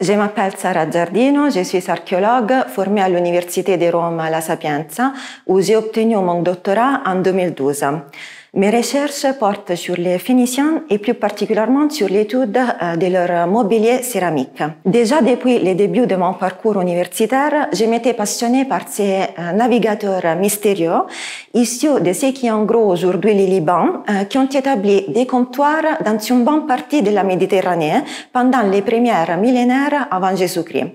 Je m'appelle Sarah Giardino, je suis archéologue formée à l'Université de Rome La Sapienza, où j'ai obtenu mon doctorat en 2012. Mes recherches portent sur les Phéniciens et plus particulièrement sur l'étude euh, de leur mobilier céramique. Déjà depuis le début de mon parcours universitaire, je m'étais passionnée par ces euh, navigateurs mystérieux, issus de ce qui en gros aujourd'hui le Liban, euh, qui ont établi des comptoirs dans une bonne partie de la Méditerranée pendant les premières millénaires avant Jésus-Christ.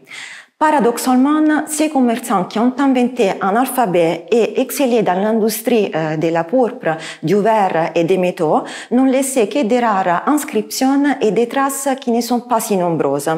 Paradoxalement, ces commerçants qui ont inventé un alphabet et excellé dans l'industrie euh, de la pourpre, du verre et des métaux n'ont laissé que des rares inscriptions et des traces qui ne sont pas si nombreuses.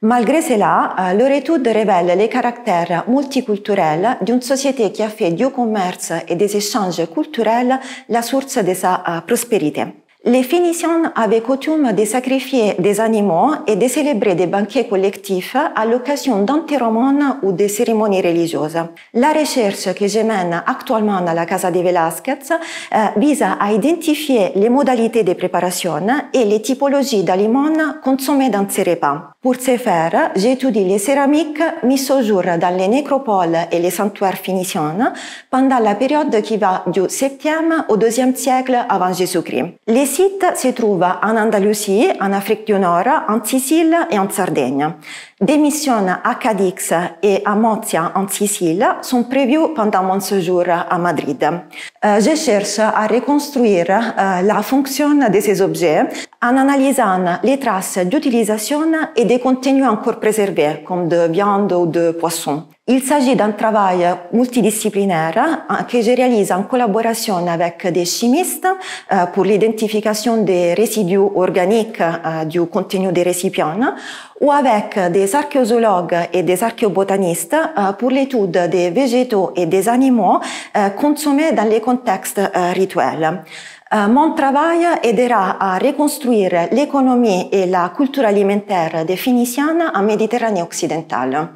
Malgré cela, euh, leur étude révèle les caractères multiculturels d'une société qui a fait du commerce et des échanges culturels la source de sa euh, prospérité. Les Phéniciens avaient coutume de sacrifier des animaux et de célébrer des banquets collectifs à l'occasion d'enterrements ou de cérémonies religieuses. La recherche que je mène actuellement à la Casa de Velázquez euh, vise à identifier les modalités de préparation et les typologies d'aliments consommés dans ces repas. Pour ce faire, j'étudie les céramiques mises au jour dans les nécropoles et les sanctuaires phéniciens pendant la période qui va du 7e au 2e siècle avant Jésus-Christ. Les sites se trouvent en Andalousie, en Afrique du Nord, en Sicile et en Sardaigne. Des missions à Cadix et à Mozia en Sicile sont prévues pendant mon séjour à Madrid. Euh, je cherche à reconstruire euh, la fonction de ces objets en analysant les traces d'utilisation et des contenus encore préservés, comme de viande ou de poisson. Il s'agit d'un travail multidisciplinaire que je réalise en collaboration avec des chimistes euh, pour l'identification des résidus organiques euh, du contenu des récipients ou avec des archéologues et des archéobotanistes euh, pour l'étude des végétaux et des animaux consommés dans les contextes rituels. Mon travail aidera à reconstruire l'économie et la culture alimentaire des Phéniciens en Méditerranée occidentale.